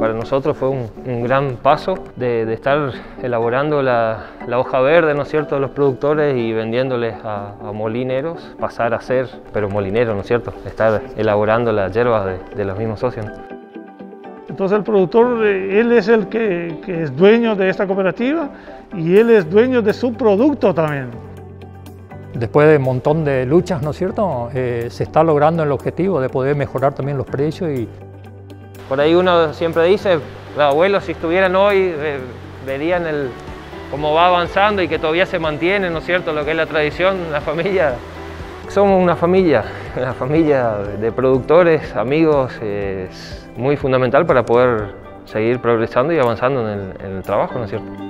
Para nosotros fue un, gran paso de, estar elaborando la, hoja verde, ¿no es cierto?, de los productores y vendiéndoles a, molineros, pasar a ser, pero molinero, ¿no es cierto?, estar elaborando las hierbas de, los mismos socios. Entonces el productor, eh, él es el que, es dueño de esta cooperativa y él es dueño de su producto también. Después de un montón de luchas, ¿no es cierto?, eh, se está logrando el objetivo de poder mejorar también los precios y por ahí uno siempre dice, los abuelos si estuvieran hoy verían el, cómo va avanzando y que todavía se mantiene, ¿no es cierto?, lo que es la tradición, la familia. Somos una familia, una familia de productores, amigos, es muy fundamental para poder seguir progresando y avanzando en el, en el trabajo, ¿no es cierto?